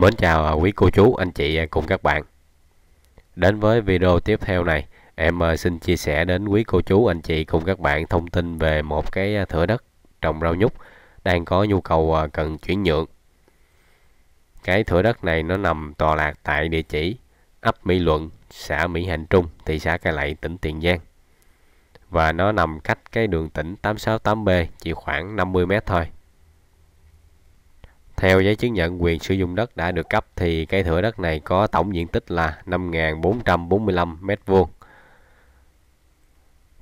Mến chào à, quý cô chú, anh chị à, cùng các bạn. Đến với video tiếp theo này, em à, xin chia sẻ đến quý cô chú, anh chị cùng các bạn thông tin về một cái thửa đất trồng rau nhúc đang có nhu cầu cần chuyển nhượng. Cái thửa đất này nó nằm tọa lạc tại địa chỉ ấp Mỹ Luận, xã Mỹ Hành Trung, thị xã Cai Lậy, tỉnh Tiền Giang. Và nó nằm cách cái đường tỉnh 868B chỉ khoảng 50 mét thôi. Theo giấy chứng nhận quyền sử dụng đất đã được cấp thì cái thửa đất này có tổng diện tích là 5.445 m2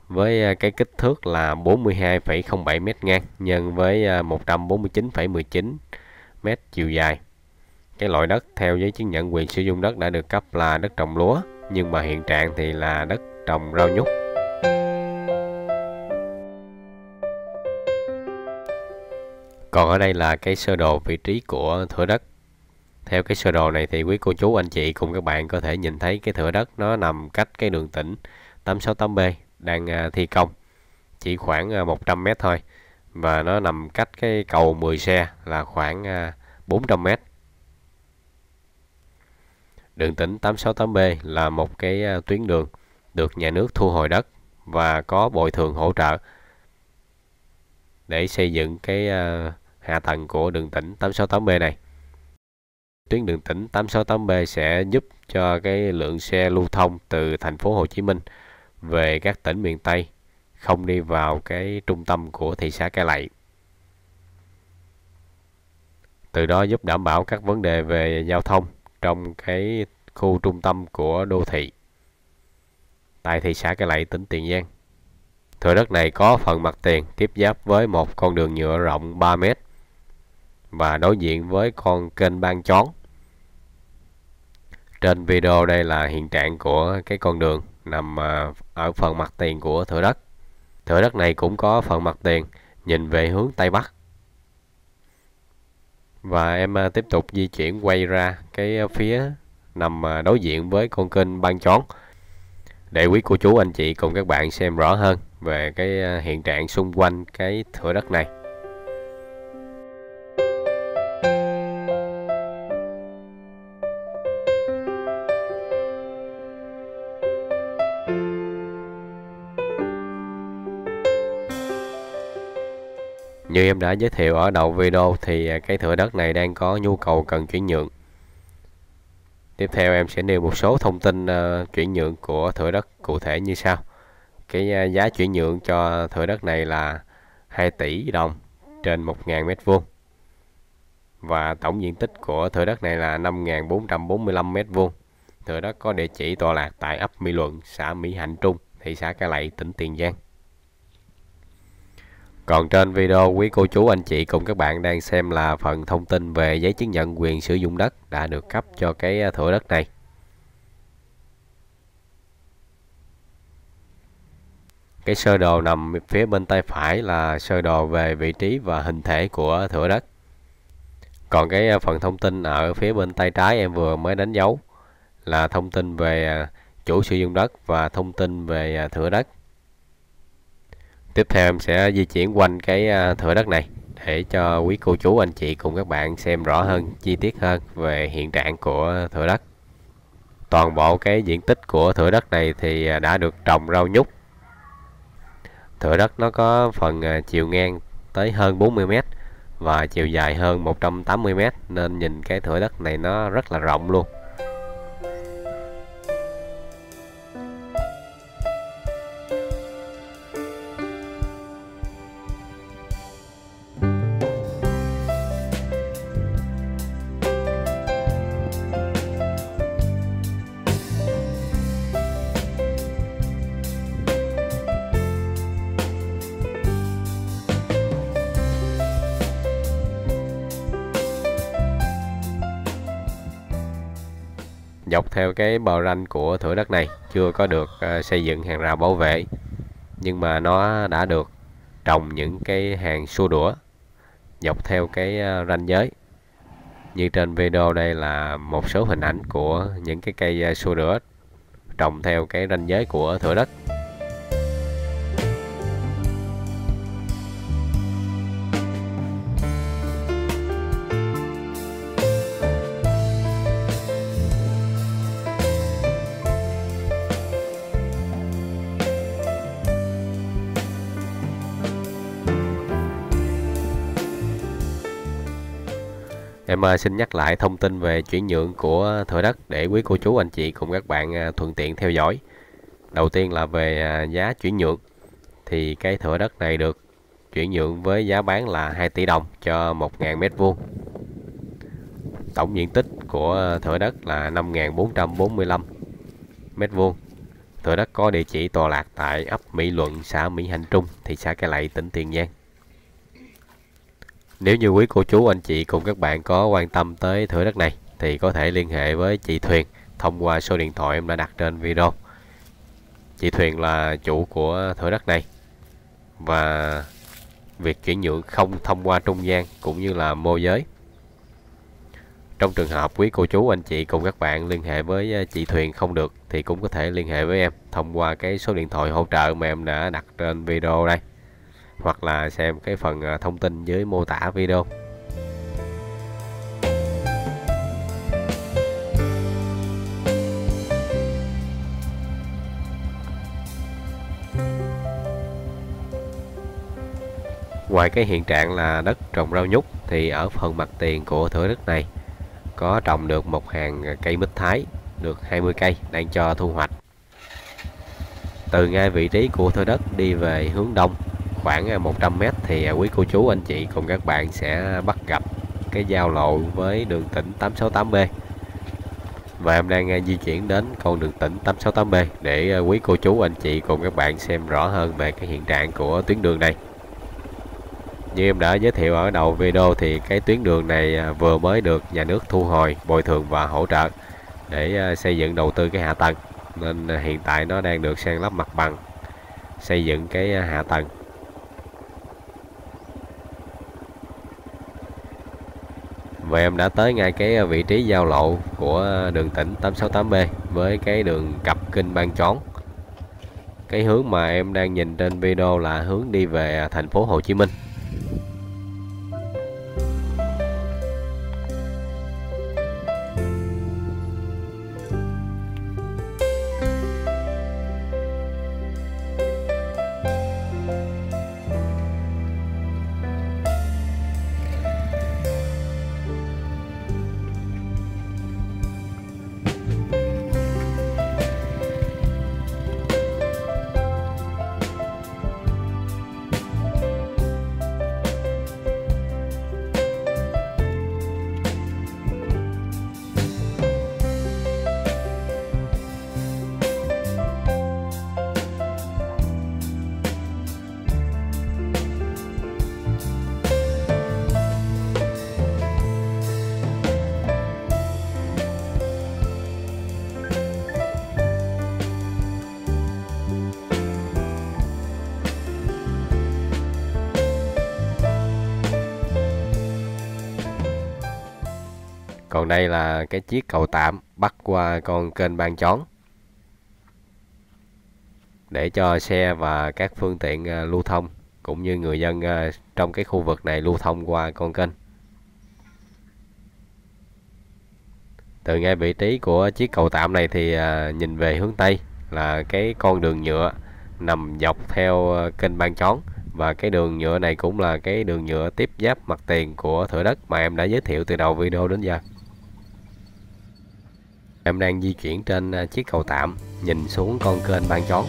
với à, cái kích thước là 42,07 m ngang nhân với à, 149,19 m chiều dài. Cái loại đất theo giấy chứng nhận quyền sử dụng đất đã được cấp là đất trồng lúa nhưng mà hiện trạng thì là đất trồng rau nhúc. Còn ở đây là cái sơ đồ vị trí của thửa đất. Theo cái sơ đồ này thì quý cô chú, anh chị cùng các bạn có thể nhìn thấy cái thửa đất nó nằm cách cái đường tỉnh 868B đang à, thi công chỉ khoảng à, 100m thôi và nó nằm cách cái cầu 10 xe là khoảng à, 400m Đường tỉnh 868B là một cái tuyến đường được nhà nước thu hồi đất và có bồi thường hỗ trợ để xây dựng cái ờ, hạ tầng của đường tỉnh 868B này. Tuyến đường tỉnh 868B sẽ giúp cho cái lượng xe lưu thông từ thành phố Hồ Chí Minh về các tỉnh miền Tây không đi vào cái trung tâm của thị xã Cai Lậy. Từ đó giúp đảm bảo các vấn đề về giao thông trong cái khu trung tâm của đô thị tại thị xã Cai Lậy, tỉnh Tiền Giang. Thửa đất này có phần mặt tiền, tiếp giáp với một con đường nhựa rộng 3 mét và đối diện với con kênh ban chón. Trên video đây là hiện trạng của cái con đường nằm à, ở phần mặt tiền của thửa đất. Thửa đất này cũng có phần mặt tiền, nhìn về hướng Tây Bắc. Và em à, tiếp tục di chuyển quay ra cái phía nằm à, đối diện với con kênh ban chón để quý cô chú, anh chị cùng các bạn xem rõ hơn về cái à, hiện trạng xung quanh cái thửa đất này. Như em đã giới thiệu ở đầu video thì à, cái thửa đất này đang có nhu cầu cần chuyển nhượng. Tiếp theo em sẽ nêu một số thông tin uh, chuyển nhượng của thửa đất cụ thể như sau. Cái uh, giá chuyển nhượng cho thửa đất này là 2 tỷ đồng trên 1.000 m2. Và tổng diện tích của thửa đất này là 5.445 m2. Thửa đất có địa chỉ tọa lạc tại ấp Mỹ Luận, xã Mỹ Hạnh Trung, thị xã Cai Lậy, tỉnh Tiền Giang. Còn trên video, quý cô chú, anh chị cùng các bạn đang xem là phần thông tin về giấy chứng nhận quyền sử dụng đất đã được cấp cho cái à, thửa đất này. Cái sơ đồ nằm phía bên tay phải là sơ đồ về vị trí và hình thể của thửa đất. Còn cái à, phần thông tin ở phía bên tay trái em vừa mới đánh dấu là thông tin về à, chủ sử dụng đất và thông tin về thửa đất tiếp theo em sẽ di chuyển quanh cái à, thửa đất này để cho quý cô chú, anh chị cùng các bạn xem rõ hơn, chi tiết hơn về hiện trạng của thửa đất. Toàn bộ cái diện tích của thửa đất này thì à, đã được trồng rau nhúc thửa đất nó có phần à, chiều ngang tới hơn 40 m và chiều dài hơn 180 m nên nhìn cái thửa đất này nó rất là rộng luôn. Dọc theo cái bờ ranh của thửa đất này chưa có được uh, xây dựng hàng rào bảo vệ. Nhưng mà nó đã được trồng những cái hàng xua đũa dọc theo cái uh, ranh giới. Như trên video đây là một số hình ảnh của những cái cây ờ, xua đũa trồng theo cái ranh giới của thửa đất. Em ờ, xin nhắc lại thông tin về chuyển nhượng của thửa đất để quý cô chú anh chị cùng các bạn ờ, thuận tiện theo dõi. Đầu tiên là về ờ, giá chuyển nhượng thì cái thửa đất này được chuyển nhượng với giá bán là 2 tỷ đồng cho 1.000 mét vuông. Tổng diện tích của thửa đất là 5.445 mét vuông. Thửa đất có địa chỉ tọa lạc tại ấp Mỹ Luận, xã Mỹ Hạnh Trung, thị xã Cai Lậy, tỉnh Tiền Giang. Nếu như quý cô chú, anh chị cùng các bạn có quan tâm tới thửa đất này, thì có thể liên hệ với chị Thuyền thông qua số điện thoại em đã đặt trên video. Chị Thuyền là chủ của thửa đất này và việc chuyển nhượng không thông qua trung gian cũng như là môi giới. Trong trường hợp quý cô chú, anh chị cùng các bạn liên hệ với ờ, chị Thuyền không được thì cũng có thể liên hệ với em thông qua cái số điện thoại hỗ trợ mà em đã đặt trên video đây hoặc là xem cái phần à, thông tin dưới mô tả video. Ngoài cái hiện trạng là đất trồng rau nhút thì ở phần mặt tiền của thửa đất này có trồng được một hàng cây mít thái được 20 cây đang cho thu hoạch. Từ ngay vị trí của thửa đất đi về hướng đông khoảng à, 100 m thì à, quý cô chú anh chị cùng các bạn sẽ bắt gặp cái giao lộ với đường tỉnh 868B. Và em đang di chuyển đến con đường tỉnh 868B để à, quý cô chú anh chị cùng các bạn xem rõ hơn về cái hiện trạng của tuyến đường này. Như em đã giới thiệu ở đầu video thì cái tuyến đường này vừa mới được nhà nước thu hồi, bồi thường và hỗ trợ để xây dựng đầu tư cái hạ tầng. Nên hiện tại nó đang được san lấp mặt bằng, xây dựng cái hạ tầng. Và em đã tới ngay cái ờ, vị trí giao lộ của ờ, đường tỉnh 868B với cái đường cặp kinh Ban Trón. Cái hướng mà em đang nhìn trên video là hướng đi về ờ, thành phố Hồ Chí Minh. Còn đây là cái chiếc cầu tạm bắt qua con kênh Ban Chón để cho xe và các phương tiện ờ, lưu thông, cũng như người dân ờ, trong cái khu vực này lưu thông qua con kênh. Từ ngay vị trí của chiếc cầu tạm này thì ờ, nhìn về hướng Tây là cái con đường nhựa nằm dọc theo kênh Ban Chón và cái đường nhựa này cũng là cái đường nhựa tiếp giáp mặt tiền của thửa đất mà em đã giới thiệu từ đầu video đến giờ. Em đang di chuyển trên à, chiếc cầu tạm, nhìn xuống con kênh Ban Chón.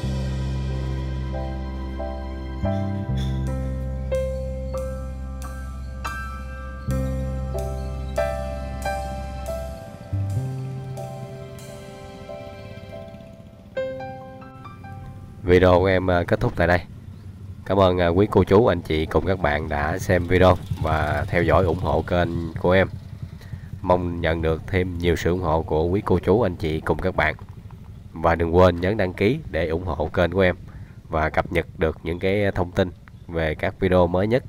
Video của em à, kết thúc tại đây. Cảm ơn à, quý cô chú, anh chị cùng các bạn đã xem video và theo dõi ủng hộ kênh của em. Mong nhận được thêm nhiều sự ủng hộ của quý cô chú, anh chị cùng các bạn. Và đừng quên nhấn đăng ký để ủng hộ kênh của em và cập nhật được những cái thông tin về các video mới nhất